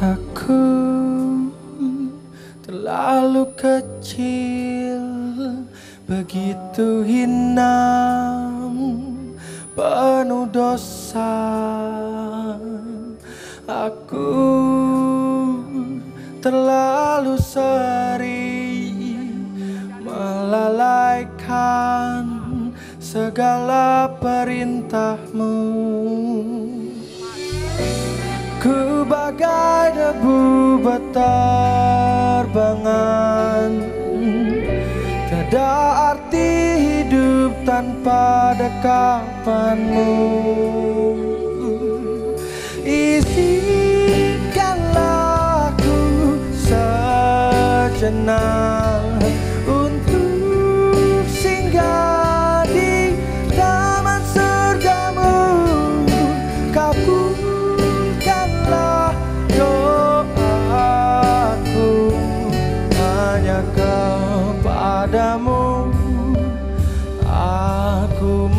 Aku terlalu kecil Begitu hina Penuh dosa. Aku terlalu sering Melalaikan segala perintahmu. beterbangan. Tiada arti hidup tanpa dekapanmu Izinkanlah ku sejenak.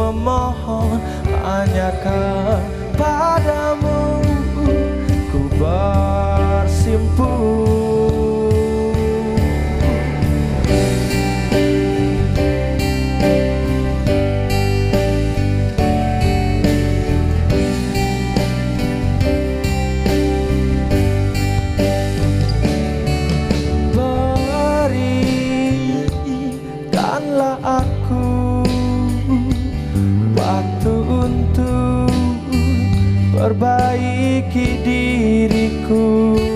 memohon hanya kepadamu ku bersimpuh perbaiki diriku.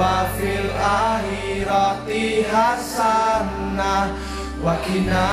Wafil akhirati hasanah wakina